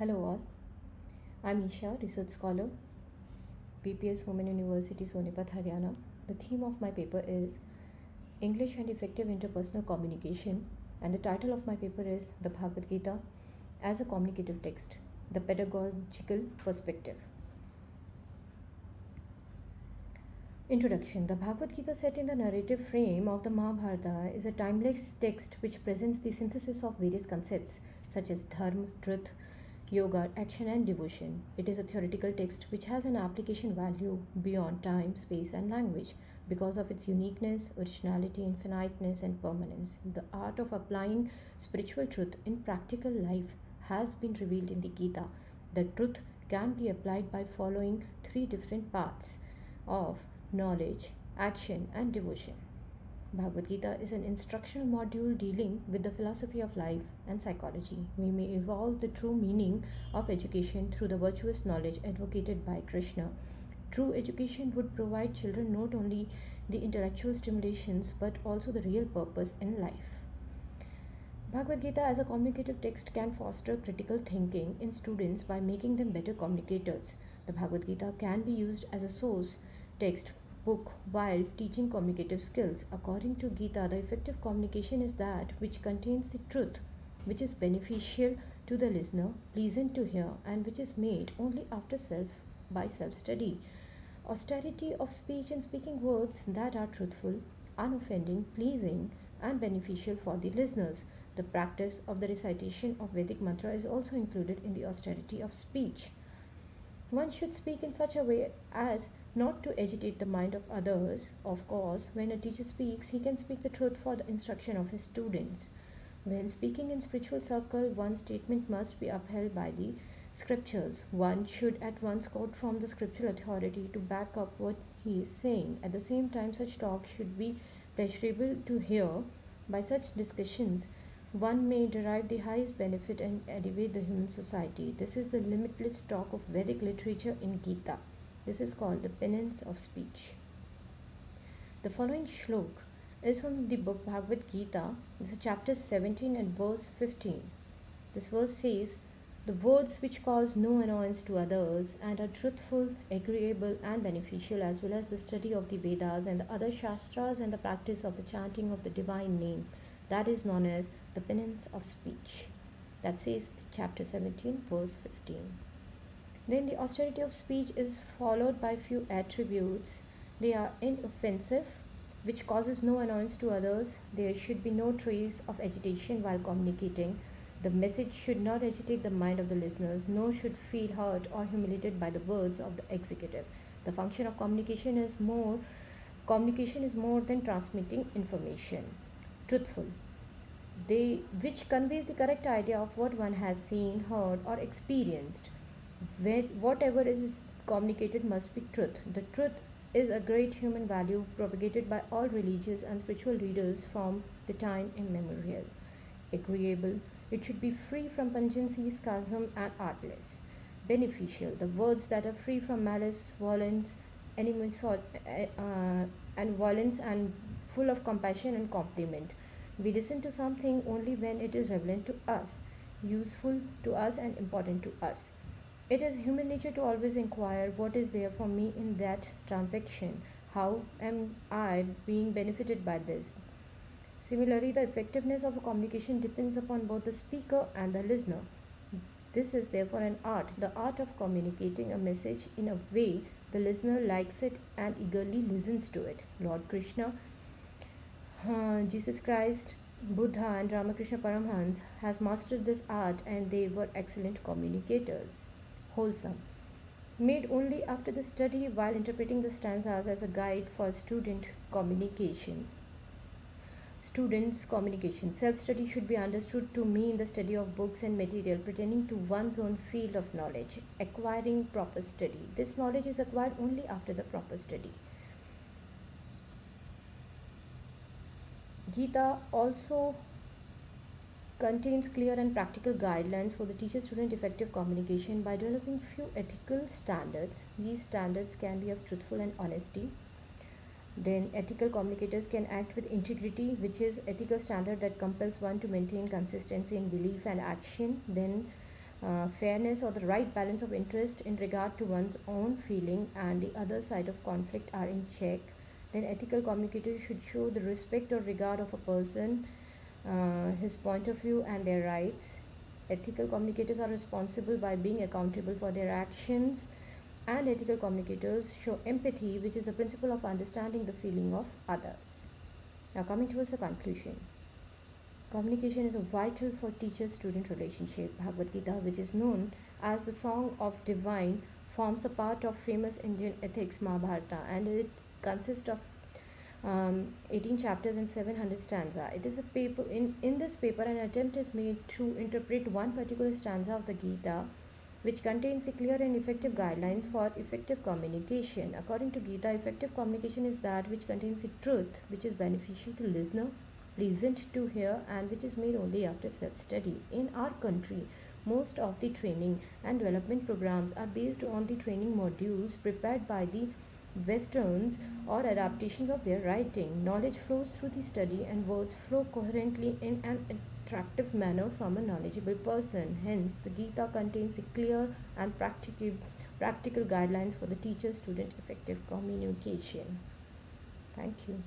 Hello all, I'm Esha, research scholar, BPS Women University, Sonipat, Haryana. The theme of my paper is English and Effective Interpersonal Communication, and the title of my paper is The Bhagavad Gita as a Communicative Text, the Pedagogical Perspective. Introduction The Bhagavad Gita, set in the narrative frame of the Mahabharata, is a timeless text which presents the synthesis of various concepts such as dharma, truth, yoga, action, and devotion. It is a theoretical text which has an application value beyond time, space, and language because of its uniqueness, originality, infiniteness, and permanence. The art of applying spiritual truth in practical life has been revealed in the Gita. The truth can be applied by following three different paths of knowledge, action, and devotion. Bhagavad Gita is an instructional module dealing with the philosophy of life and psychology. We may evolve the true meaning of education through the virtuous knowledge advocated by Krishna. True education would provide children not only the intellectual stimulations but also the real purpose in life. Bhagavad Gita as a communicative text can foster critical thinking in students by making them better communicators. The Bhagavad Gita can be used as a source text book while teaching communicative skills. According to Gita, the effective communication is that which contains the truth, which is beneficial to the listener, pleasant to hear, and which is made only after self by self study. Austerity of speech and speaking words that are truthful, unoffending, pleasing, and beneficial for the listeners. The practice of the recitation of Vedic mantra is also included in the austerity of speech. One should speak in such a way as not to agitate the mind of others. Of course, when a teacher speaks, he can speak the truth for the instruction of his students. When speaking in spiritual circle, one statement must be upheld by the scriptures. One should at once quote from the scriptural authority to back up what he is saying. At the same time, such talk should be pleasurable to hear. By such discussions, one may derive the highest benefit and elevate the human society. This is the limitless talk of Vedic literature in Gita. This is called the penance of speech. The following shlok is from the book Bhagavad Gita. This is chapter 17 and verse 15. This verse says, The words which cause no annoyance to others and are truthful, agreeable, and beneficial, as well as the study of the Vedas and the other Shastras and the practice of the chanting of the divine name, that is known as the penance of speech. That says chapter 17, verse 15. Then the austerity of speech is followed by few attributes. They are inoffensive, which causes no annoyance to others. There should be no trace of agitation while communicating. The message should not agitate the mind of the listeners, nor should feel hurt or humiliated by the words of the executive. The function of communication is more communication is more than transmitting information. Truthful. They which conveys the correct idea of what one has seen, heard, or experienced whatever is communicated must be truth. The truth is a great human value propagated by all religious and spiritual leaders from the time immemorial. Agreeable, it should be free from pungency, schism, and artless. Beneficial, the words that are free from malice, violence, animosity, uh, and violence, and full of compassion and compliment. We listen to something only when it is relevant to us, useful to us, and important to us. It is human nature to always inquire what is there for me in that transaction. How am I being benefited by this? Similarly, the effectiveness of a communication depends upon both the speaker and the listener. This is therefore an art, the art of communicating a message in a way the listener likes it and eagerly listens to it. Lord Krishna, uh, Jesus Christ, Buddha, and Ramakrishna Paramhans has mastered this art and they were excellent communicators wholesome. Made only after the study while interpreting the stanzas as a guide for student communication. Students' communication. Self study should be understood to mean the study of books and material pertaining to one's own field of knowledge, acquiring proper study. This knowledge is acquired only after the proper study. Gita also contains clear and practical guidelines for the teacher student effective communication. By developing few ethical standards these standards can be of truthful and honesty. Then ethical communicators can act with integrity which is ethical standard that compels one to maintain consistency in belief and action. Then uh, fairness or the right balance of interest in regard to one's own feeling and the other side of conflict are in check, then ethical communicators should show the respect or regard of a person, uh, his point of view, and their rights. Ethical communicators are responsible by being accountable for their actions, and ethical communicators show empathy, which is a principle of understanding the feeling of others. Now, coming towards the conclusion. Communication is vital for teacher-student relationship. Bhagavad Gita, which is known as the Song of Divine, forms a part of famous Indian ethics Mahabharata and it consists of um, 18 chapters and 700 stanza. It is a paper in, in this paper an attempt is made to interpret one particular stanza of the Gita which contains the clear and effective guidelines for effective communication. According to Gita, effective communication is that which contains the truth which is beneficial to listener pleasant to hear and which is made only after self-study. In our country, most of the training and development programs are based on the training modules prepared by the westerns or adaptations of their writing. Knowledge flows through the study and words flow coherently in an attractive manner from a knowledgeable person. Hence, the Gita contains the clear and practical, practical guidelines for the teacher-student effective communication. Thank you.